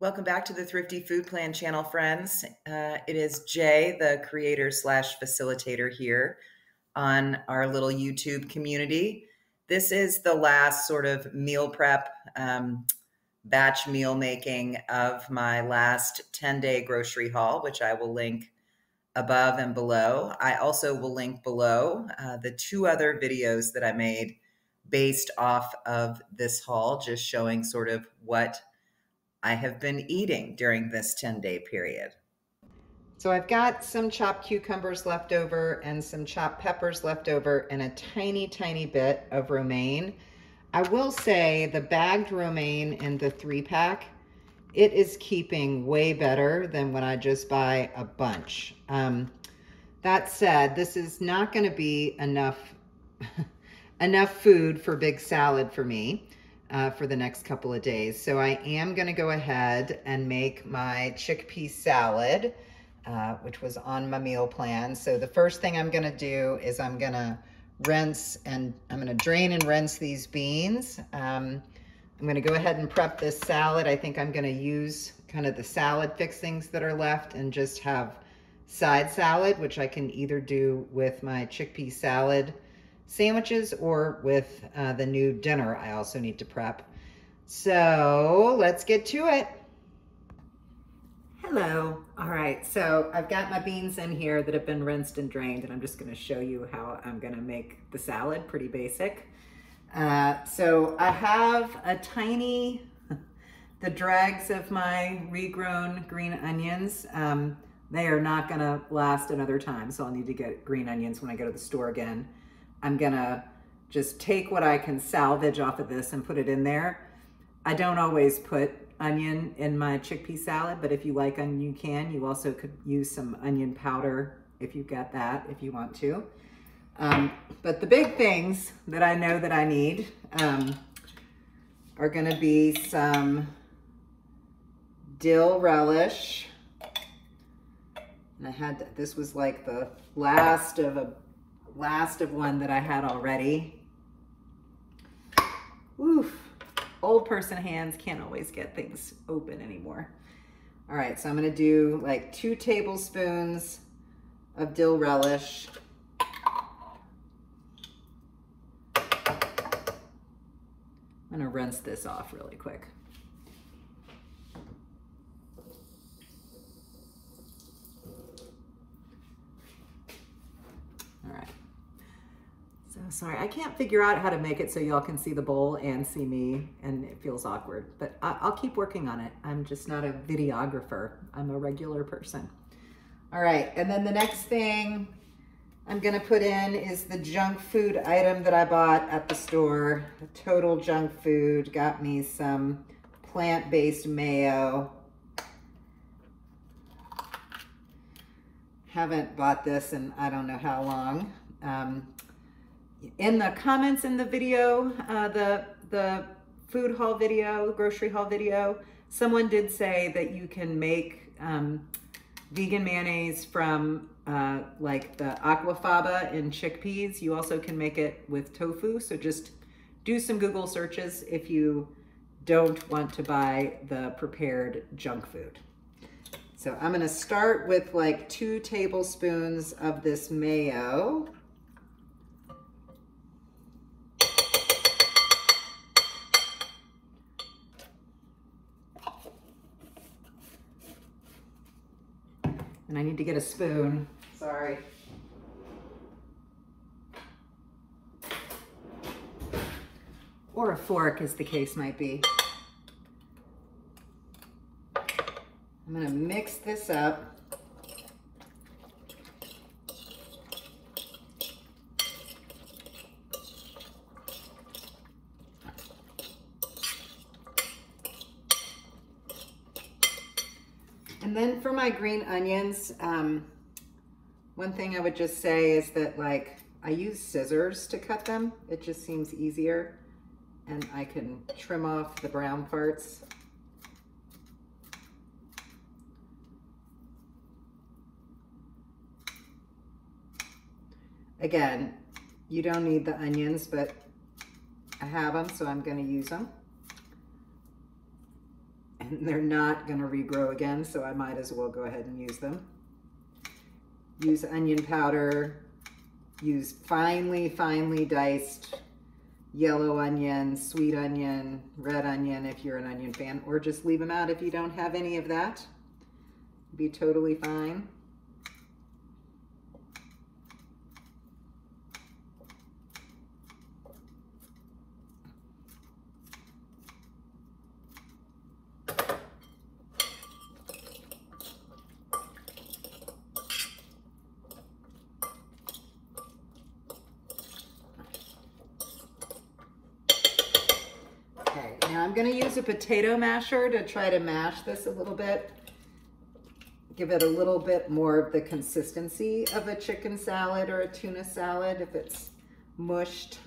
Welcome back to the Thrifty Food Plan channel, friends. Uh, it is Jay, the creator slash facilitator here on our little YouTube community. This is the last sort of meal prep, um, batch meal making of my last 10 day grocery haul, which I will link above and below. I also will link below uh, the two other videos that I made based off of this haul, just showing sort of what I have been eating during this 10 day period. So I've got some chopped cucumbers left over and some chopped peppers left over and a tiny, tiny bit of romaine. I will say the bagged romaine in the three pack, it is keeping way better than when I just buy a bunch. Um, that said, this is not gonna be enough, enough food for big salad for me uh, for the next couple of days. So I am gonna go ahead and make my chickpea salad, uh, which was on my meal plan. So the first thing I'm gonna do is I'm gonna rinse and I'm gonna drain and rinse these beans. Um, I'm gonna go ahead and prep this salad. I think I'm gonna use kind of the salad fixings that are left and just have side salad, which I can either do with my chickpea salad sandwiches or with uh, the new dinner I also need to prep. So let's get to it. Hello. All right, so I've got my beans in here that have been rinsed and drained, and I'm just gonna show you how I'm gonna make the salad, pretty basic. Uh, so I have a tiny, the dregs of my regrown green onions. Um, they are not gonna last another time, so I'll need to get green onions when I go to the store again. I'm gonna just take what I can salvage off of this and put it in there. I don't always put onion in my chickpea salad, but if you like onion, you can. You also could use some onion powder if you've got that, if you want to. Um, but the big things that I know that I need um, are gonna be some dill relish. And I had, to, this was like the last of a last of one that I had already. Oof, old person hands can't always get things open anymore. All right, so I'm gonna do like two tablespoons of dill relish. I'm gonna rinse this off really quick. Sorry. I can't figure out how to make it so y'all can see the bowl and see me and it feels awkward, but I will keep working on it. I'm just not a videographer. I'm a regular person. All right, and then the next thing I'm gonna put in is the junk food item that I bought at the store. Total junk food, got me some plant-based mayo. Haven't bought this in I don't know how long. Um, in the comments in the video, uh, the, the food haul video, grocery haul video, someone did say that you can make um, vegan mayonnaise from uh, like the aquafaba and chickpeas. You also can make it with tofu. So just do some Google searches if you don't want to buy the prepared junk food. So I'm gonna start with like two tablespoons of this mayo. And I need to get a spoon. Sorry. Or a fork, as the case might be. I'm gonna mix this up. And then for my green onions, um, one thing I would just say is that like, I use scissors to cut them. It just seems easier and I can trim off the brown parts. Again, you don't need the onions, but I have them, so I'm gonna use them. they're not gonna regrow again, so I might as well go ahead and use them. Use onion powder, use finely, finely diced yellow onion, sweet onion, red onion if you're an onion fan, or just leave them out if you don't have any of that. Be totally fine. Now I'm gonna use a potato masher to try to mash this a little bit. Give it a little bit more of the consistency of a chicken salad or a tuna salad if it's mushed.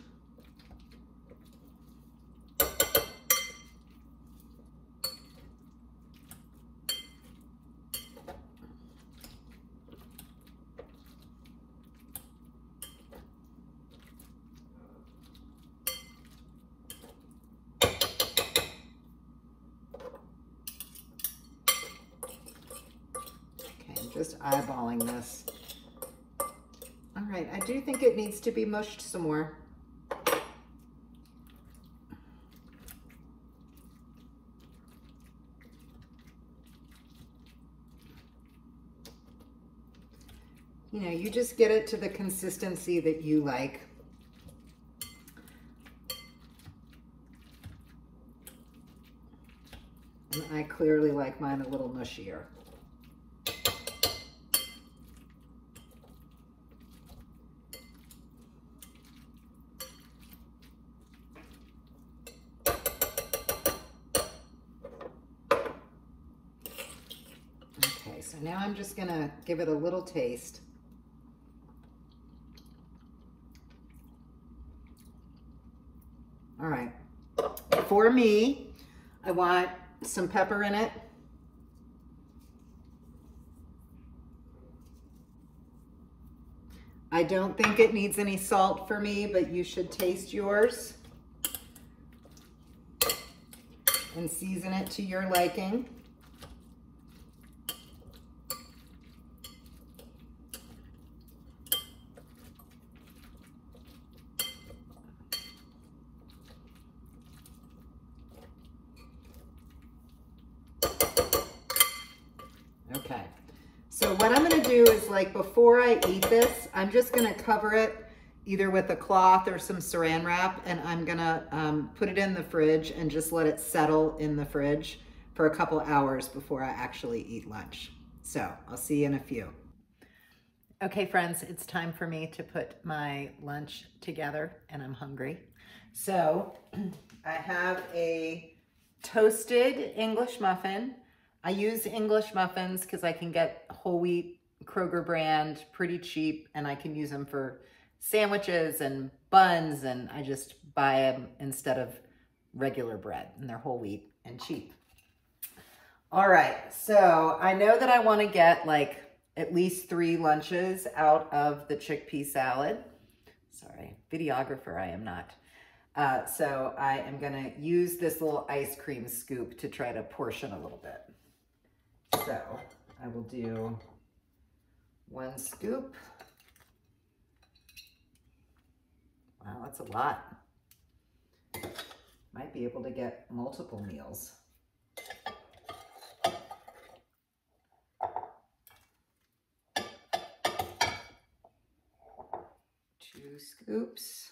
just eyeballing this. All right, I do think it needs to be mushed some more. You know, you just get it to the consistency that you like. And I clearly like mine a little mushier. Just gonna give it a little taste. All right, for me, I want some pepper in it. I don't think it needs any salt for me, but you should taste yours and season it to your liking. So what I'm gonna do is like before I eat this, I'm just gonna cover it either with a cloth or some saran wrap and I'm gonna um, put it in the fridge and just let it settle in the fridge for a couple hours before I actually eat lunch. So I'll see you in a few. Okay friends, it's time for me to put my lunch together and I'm hungry. So I have a toasted English muffin I use English muffins because I can get whole wheat Kroger brand pretty cheap and I can use them for sandwiches and buns and I just buy them instead of regular bread and they're whole wheat and cheap. All right, so I know that I want to get like at least three lunches out of the chickpea salad. Sorry, videographer I am not. Uh, so I am gonna use this little ice cream scoop to try to portion a little bit. So I will do one scoop. Wow, that's a lot. Might be able to get multiple meals. Two scoops.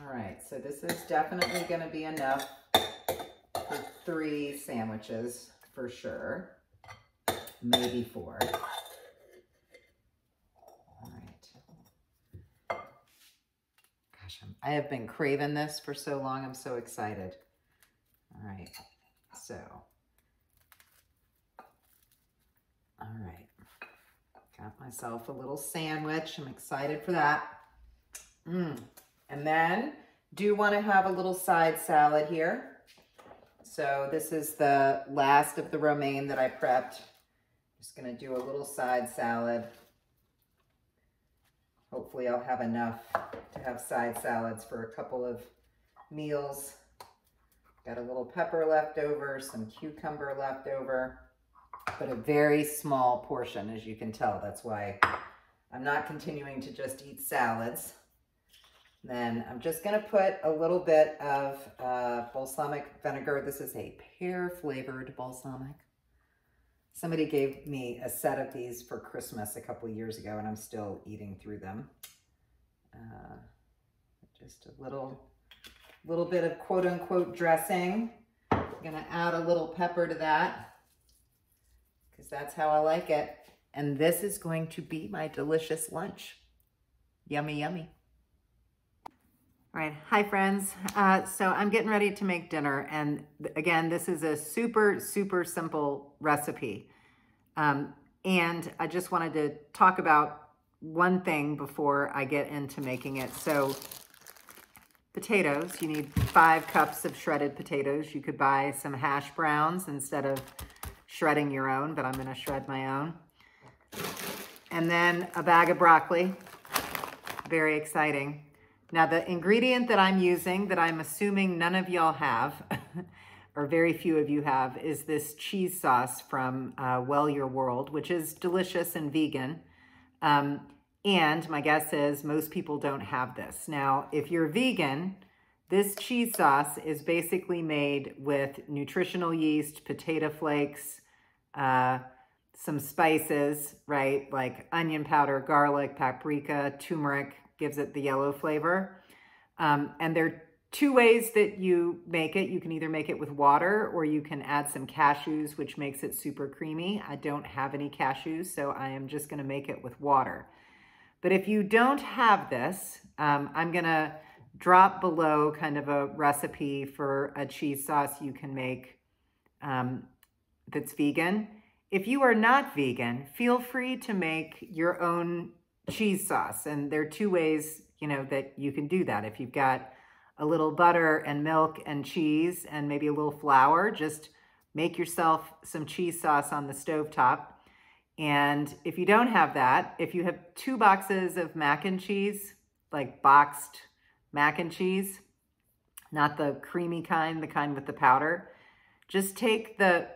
All right, so this is definitely going to be enough for three sandwiches for sure, maybe four. All right. Gosh, I'm, I have been craving this for so long. I'm so excited. All right, so. All right, got myself a little sandwich. I'm excited for that. Mm. And then do want to have a little side salad here. So this is the last of the romaine that I prepped. Just gonna do a little side salad. Hopefully I'll have enough to have side salads for a couple of meals. Got a little pepper left over, some cucumber left over, but a very small portion, as you can tell. That's why I'm not continuing to just eat salads. Then I'm just gonna put a little bit of uh, balsamic vinegar. This is a pear flavored balsamic. Somebody gave me a set of these for Christmas a couple years ago and I'm still eating through them. Uh, just a little, little bit of quote unquote dressing. I'm gonna add a little pepper to that because that's how I like it. And this is going to be my delicious lunch. Yummy, yummy. Right, hi friends. Uh, so I'm getting ready to make dinner. And again, this is a super, super simple recipe. Um, and I just wanted to talk about one thing before I get into making it. So potatoes, you need five cups of shredded potatoes. You could buy some hash browns instead of shredding your own, but I'm gonna shred my own. And then a bag of broccoli, very exciting. Now the ingredient that I'm using that I'm assuming none of y'all have, or very few of you have, is this cheese sauce from uh, Well Your World, which is delicious and vegan. Um, and my guess is most people don't have this. Now, if you're vegan, this cheese sauce is basically made with nutritional yeast, potato flakes, uh, some spices, right? Like onion powder, garlic, paprika, turmeric, gives it the yellow flavor. Um, and there are two ways that you make it. You can either make it with water or you can add some cashews, which makes it super creamy. I don't have any cashews, so I am just gonna make it with water. But if you don't have this, um, I'm gonna drop below kind of a recipe for a cheese sauce you can make um, that's vegan. If you are not vegan, feel free to make your own cheese sauce. And there are two ways, you know, that you can do that. If you've got a little butter and milk and cheese and maybe a little flour, just make yourself some cheese sauce on the stove top. And if you don't have that, if you have two boxes of mac and cheese, like boxed mac and cheese, not the creamy kind, the kind with the powder, just take the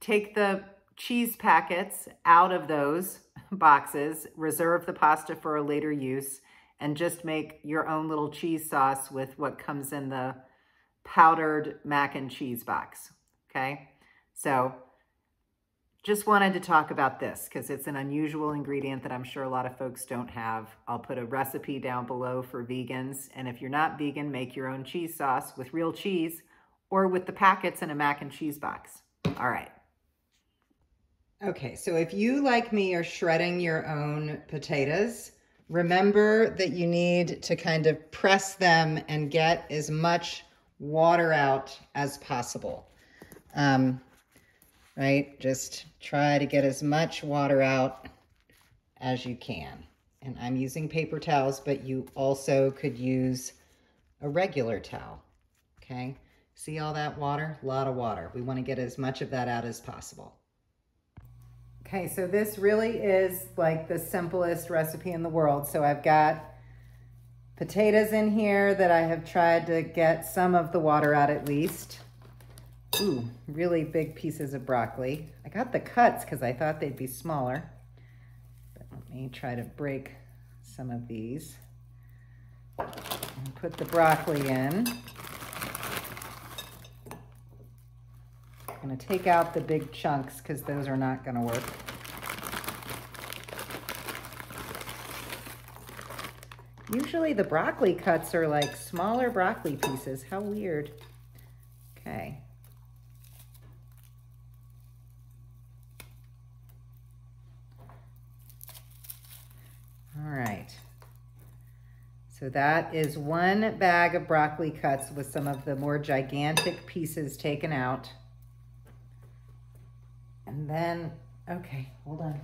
take the cheese packets out of those boxes, reserve the pasta for a later use, and just make your own little cheese sauce with what comes in the powdered mac and cheese box, okay? So just wanted to talk about this because it's an unusual ingredient that I'm sure a lot of folks don't have. I'll put a recipe down below for vegans. And if you're not vegan, make your own cheese sauce with real cheese or with the packets in a mac and cheese box. All right. Okay, so if you, like me, are shredding your own potatoes, remember that you need to kind of press them and get as much water out as possible. Um, right? Just try to get as much water out as you can. And I'm using paper towels, but you also could use a regular towel, okay? See all that water? A lot of water. We want to get as much of that out as possible. Okay, so this really is like the simplest recipe in the world. So I've got potatoes in here that I have tried to get some of the water out at least. Ooh, really big pieces of broccoli. I got the cuts because I thought they'd be smaller. But let me try to break some of these. And put the broccoli in. I'm gonna take out the big chunks because those are not gonna work. Usually the broccoli cuts are like smaller broccoli pieces. How weird. Okay. All right. So that is one bag of broccoli cuts with some of the more gigantic pieces taken out. Then, okay, hold on.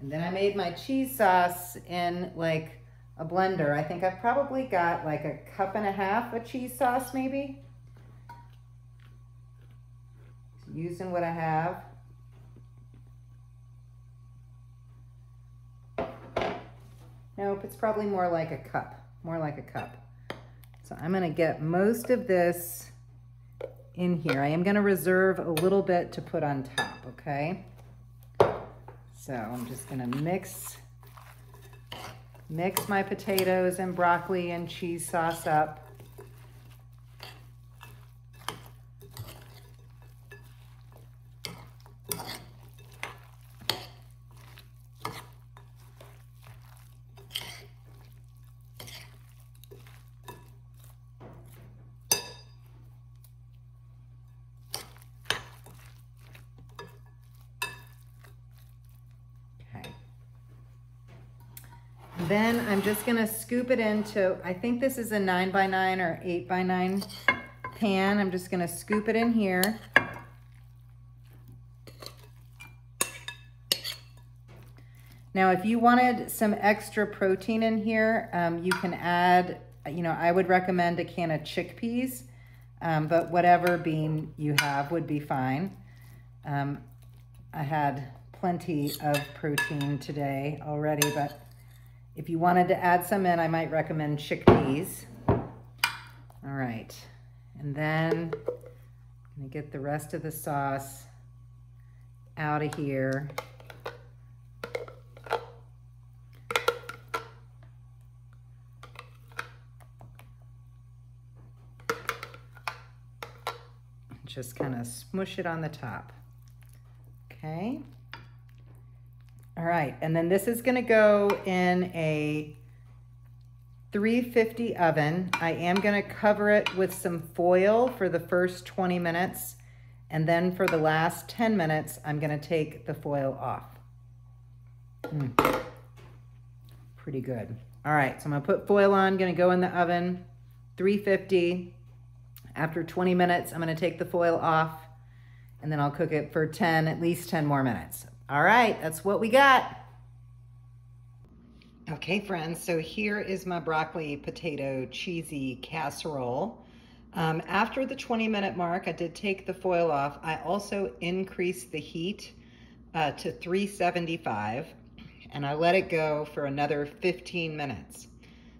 And then I made my cheese sauce in like a blender. I think I've probably got like a cup and a half of cheese sauce maybe. Using what I have. Nope, it's probably more like a cup. more like a cup. So I'm gonna get most of this in here. I am gonna reserve a little bit to put on top, okay? So I'm just gonna mix, mix my potatoes and broccoli and cheese sauce up. Then I'm just gonna scoop it into, I think this is a nine by nine or eight by nine pan. I'm just gonna scoop it in here. Now, if you wanted some extra protein in here, um, you can add, you know, I would recommend a can of chickpeas, um, but whatever bean you have would be fine. Um, I had plenty of protein today already, but if you wanted to add some in, I might recommend chickpeas. All right, and then I'm gonna get the rest of the sauce out of here. Just kind of smush it on the top. Okay. All right, and then this is gonna go in a 350 oven. I am gonna cover it with some foil for the first 20 minutes, and then for the last 10 minutes, I'm gonna take the foil off. Mm. Pretty good. All right, so I'm gonna put foil on, gonna go in the oven, 350. After 20 minutes, I'm gonna take the foil off, and then I'll cook it for 10, at least 10 more minutes. All right, that's what we got. Okay, friends, so here is my broccoli potato cheesy casserole. Um, after the 20 minute mark, I did take the foil off. I also increased the heat uh, to 375 and I let it go for another 15 minutes.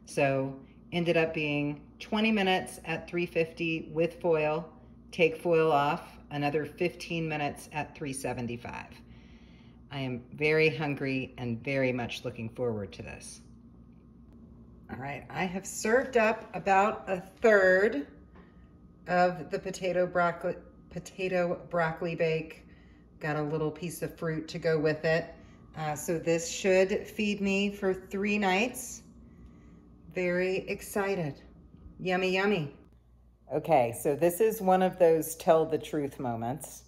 So ended up being 20 minutes at 350 with foil, take foil off, another 15 minutes at 375. I am very hungry and very much looking forward to this. All right, I have served up about a third of the potato broccoli, potato broccoli bake. Got a little piece of fruit to go with it. Uh, so this should feed me for three nights. Very excited. Yummy, yummy. Okay, so this is one of those tell the truth moments.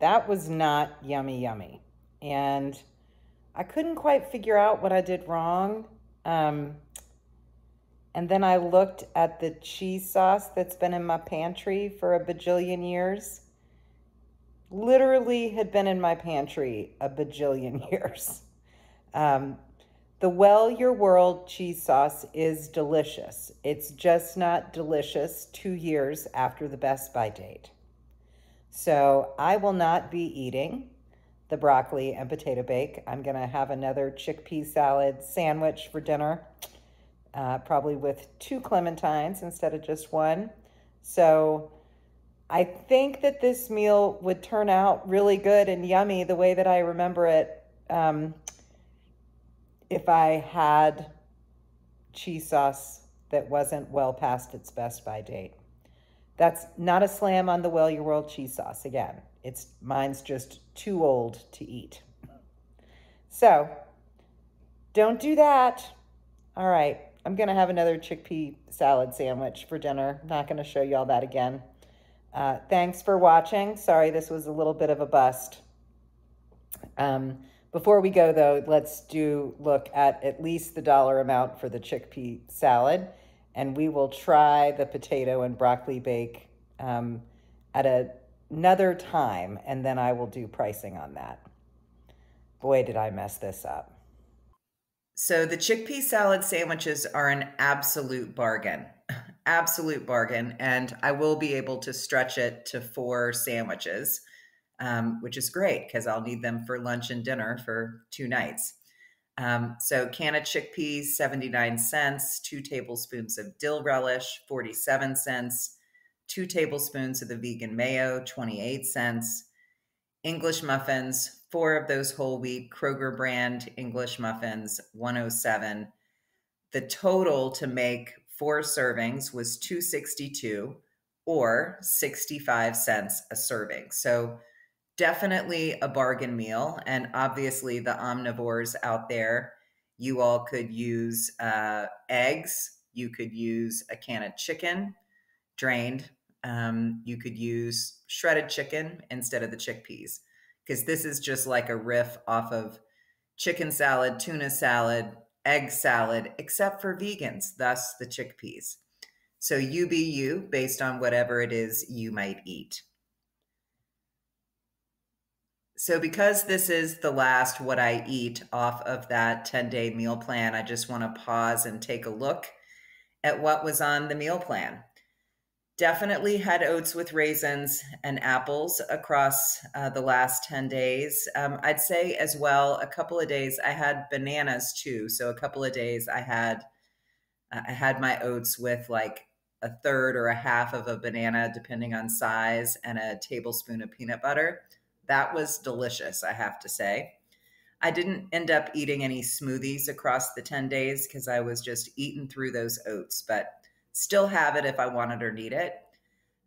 That was not yummy, yummy and I couldn't quite figure out what I did wrong. Um, and then I looked at the cheese sauce that's been in my pantry for a bajillion years. Literally had been in my pantry a bajillion years. Um, the Well Your World cheese sauce is delicious. It's just not delicious two years after the best by date. So I will not be eating the broccoli and potato bake. I'm gonna have another chickpea salad sandwich for dinner, uh, probably with two clementines instead of just one. So I think that this meal would turn out really good and yummy the way that I remember it um, if I had cheese sauce that wasn't well past its best by date. That's not a slam on the Well Your World cheese sauce again. It's mine's just too old to eat. So don't do that. All right, I'm gonna have another chickpea salad sandwich for dinner. Not gonna show you all that again. Uh, thanks for watching. Sorry this was a little bit of a bust. Um, before we go though, let's do look at at least the dollar amount for the chickpea salad and we will try the potato and broccoli bake um, at a another time, and then I will do pricing on that. Boy, did I mess this up. So the chickpea salad sandwiches are an absolute bargain. Absolute bargain. And I will be able to stretch it to four sandwiches, um, which is great because I'll need them for lunch and dinner for two nights. Um, so can of chickpeas, 79 cents, two tablespoons of dill relish, 47 cents, two tablespoons of the vegan mayo, 28 cents, English muffins, four of those whole wheat Kroger brand English muffins, 107. The total to make four servings was 262 or 65 cents a serving. So definitely a bargain meal. And obviously, the omnivores out there, you all could use uh, eggs, you could use a can of chicken drained, um, you could use shredded chicken instead of the chickpeas, because this is just like a riff off of chicken salad, tuna salad, egg salad, except for vegans, thus the chickpeas. So you be you based on whatever it is you might eat. So, because this is the last what I eat off of that 10 day meal plan, I just want to pause and take a look at what was on the meal plan. Definitely had oats with raisins and apples across uh, the last 10 days. Um, I'd say as well, a couple of days I had bananas too. So, a couple of days I had. Uh, I had my oats with like a third or a half of a banana, depending on size, and a tablespoon of peanut butter that was delicious, I have to say. I didn't end up eating any smoothies across the 10 days because I was just eating through those oats, but still have it if I wanted or need it.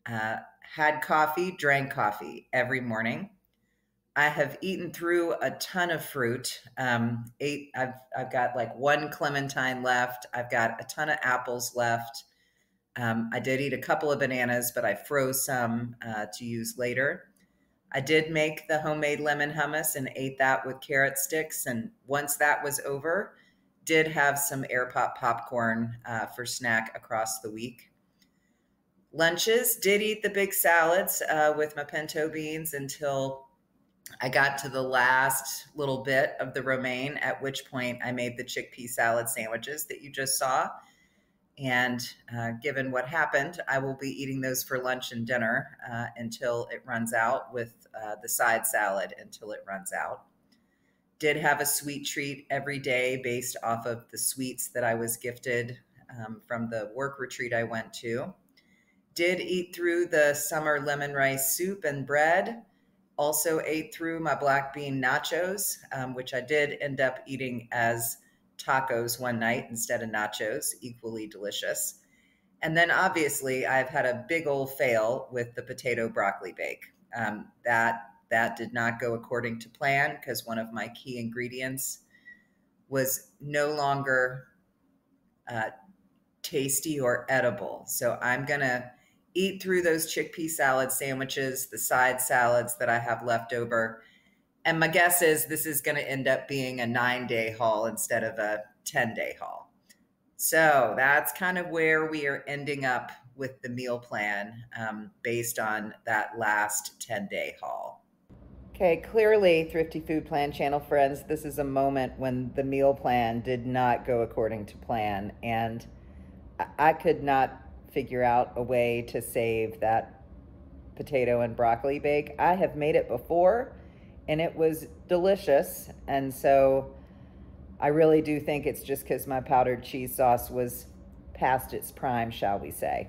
Uh, had coffee, drank coffee every morning. I have eaten through a ton of fruit. Um, eight, I've I've got like one clementine left. I've got a ton of apples left. Um, I did eat a couple of bananas, but I froze some uh, to use later. I did make the homemade lemon hummus and ate that with carrot sticks. And once that was over, did have some air pop popcorn uh, for snack across the week. Lunches did eat the big salads uh, with my pinto beans until I got to the last little bit of the romaine, at which point I made the chickpea salad sandwiches that you just saw. And uh, given what happened, I will be eating those for lunch and dinner uh, until it runs out, with uh, the side salad until it runs out. Did have a sweet treat every day based off of the sweets that I was gifted um, from the work retreat I went to. Did eat through the summer lemon rice soup and bread. Also ate through my black bean nachos, um, which I did end up eating as tacos one night instead of nachos, equally delicious. And then obviously, I've had a big old fail with the potato broccoli bake. Um, that that did not go according to plan because one of my key ingredients was no longer uh, tasty or edible. So I'm gonna eat through those chickpea salad sandwiches, the side salads that I have left over, and my guess is this is going to end up being a nine day haul instead of a 10 day haul. So that's kind of where we are ending up with the meal plan um, based on that last 10 day haul. Okay, clearly, Thrifty Food Plan channel friends, this is a moment when the meal plan did not go according to plan. And I could not figure out a way to save that potato and broccoli bake. I have made it before and it was delicious. And so I really do think it's just because my powdered cheese sauce was past its prime, shall we say.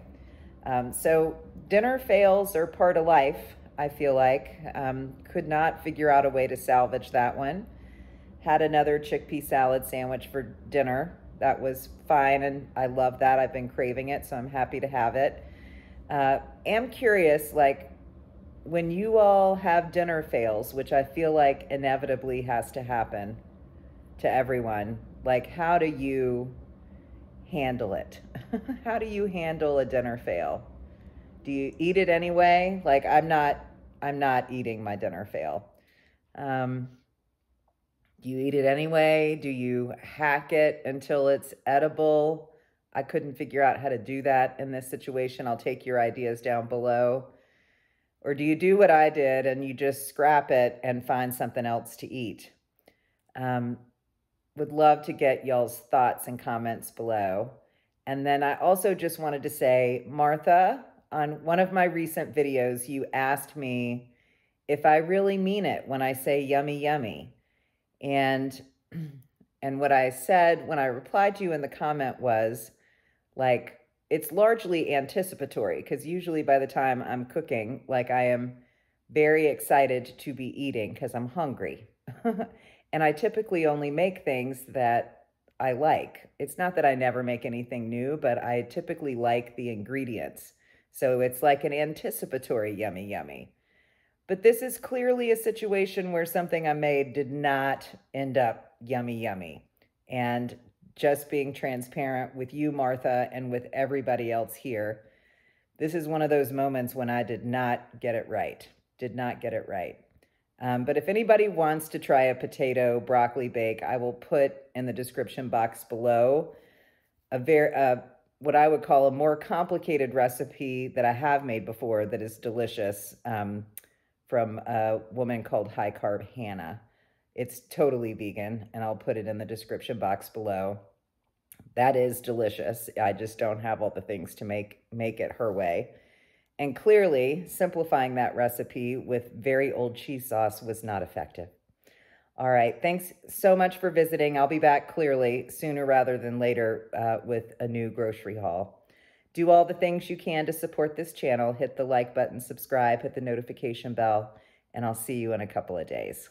Um, so dinner fails are part of life, I feel like. Um, could not figure out a way to salvage that one. Had another chickpea salad sandwich for dinner. That was fine, and I love that. I've been craving it, so I'm happy to have it. Uh, am curious, like, when you all have dinner fails, which I feel like inevitably has to happen to everyone, like how do you handle it? how do you handle a dinner fail? Do you eat it anyway? Like I'm not I'm not eating my dinner fail. Um, do you eat it anyway? Do you hack it until it's edible? I couldn't figure out how to do that in this situation. I'll take your ideas down below. Or do you do what I did and you just scrap it and find something else to eat? Um, would love to get y'all's thoughts and comments below. And then I also just wanted to say, Martha, on one of my recent videos, you asked me if I really mean it when I say yummy, yummy. And And what I said when I replied to you in the comment was like, it's largely anticipatory because usually by the time I'm cooking, like I am very excited to be eating because I'm hungry. and I typically only make things that I like. It's not that I never make anything new, but I typically like the ingredients. So it's like an anticipatory yummy yummy. But this is clearly a situation where something I made did not end up yummy yummy. And just being transparent with you, Martha, and with everybody else here, this is one of those moments when I did not get it right. Did not get it right. Um, but if anybody wants to try a potato broccoli bake, I will put in the description box below a very uh, what I would call a more complicated recipe that I have made before that is delicious um, from a woman called High Carb Hannah. It's totally vegan, and I'll put it in the description box below. That is delicious. I just don't have all the things to make make it her way. And clearly, simplifying that recipe with very old cheese sauce was not effective. All right, thanks so much for visiting. I'll be back clearly sooner rather than later uh, with a new grocery haul. Do all the things you can to support this channel. Hit the like button, subscribe, hit the notification bell, and I'll see you in a couple of days.